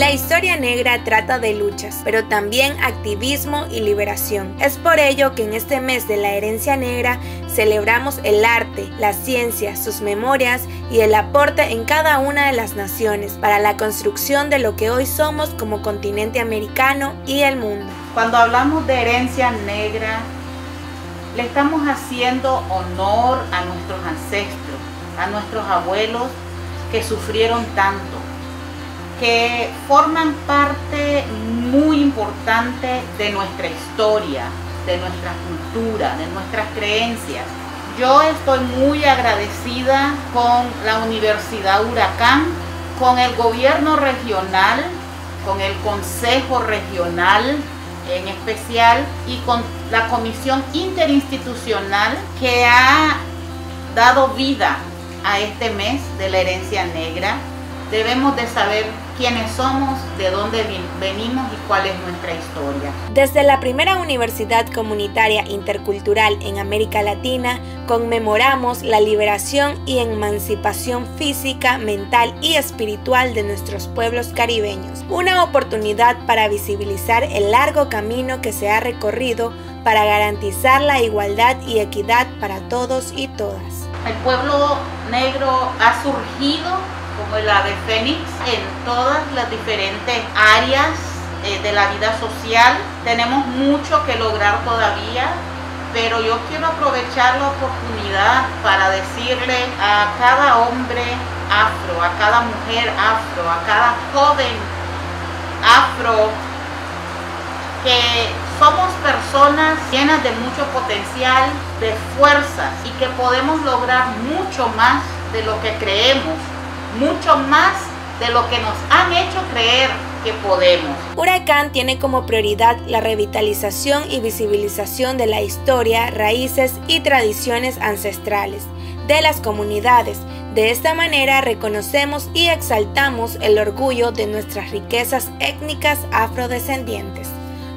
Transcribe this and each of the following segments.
La historia negra trata de luchas, pero también activismo y liberación. Es por ello que en este mes de la herencia negra celebramos el arte, la ciencia, sus memorias y el aporte en cada una de las naciones para la construcción de lo que hoy somos como continente americano y el mundo. Cuando hablamos de herencia negra, le estamos haciendo honor a nuestros ancestros, a nuestros abuelos que sufrieron tanto, que forman parte muy importante de nuestra historia, de nuestra cultura, de nuestras creencias. Yo estoy muy agradecida con la Universidad Huracán, con el gobierno regional, con el Consejo Regional en especial y con la Comisión Interinstitucional que ha dado vida a este mes de la herencia negra. Debemos de saber quiénes somos, de dónde venimos y cuál es nuestra historia. Desde la primera universidad comunitaria intercultural en América Latina, conmemoramos la liberación y emancipación física, mental y espiritual de nuestros pueblos caribeños. Una oportunidad para visibilizar el largo camino que se ha recorrido para garantizar la igualdad y equidad para todos y todas. El pueblo negro ha surgido como el ave fénix en todas las diferentes áreas eh, de la vida social. Tenemos mucho que lograr todavía, pero yo quiero aprovechar la oportunidad para decirle a cada hombre afro, a cada mujer afro, a cada joven afro, que somos personas llenas de mucho potencial, de fuerza y que podemos lograr mucho más de lo que creemos mucho más de lo que nos han hecho creer que podemos. Huracán tiene como prioridad la revitalización y visibilización de la historia, raíces y tradiciones ancestrales de las comunidades. De esta manera reconocemos y exaltamos el orgullo de nuestras riquezas étnicas afrodescendientes,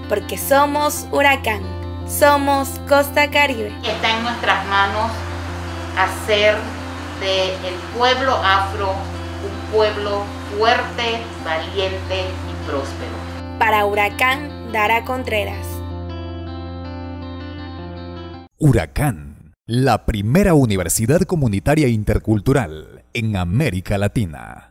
porque somos Huracán, somos Costa Caribe. Está en nuestras manos hacer el pueblo afro, pueblo fuerte, valiente y próspero. Para Huracán, Dara Contreras. Huracán, la primera universidad comunitaria intercultural en América Latina.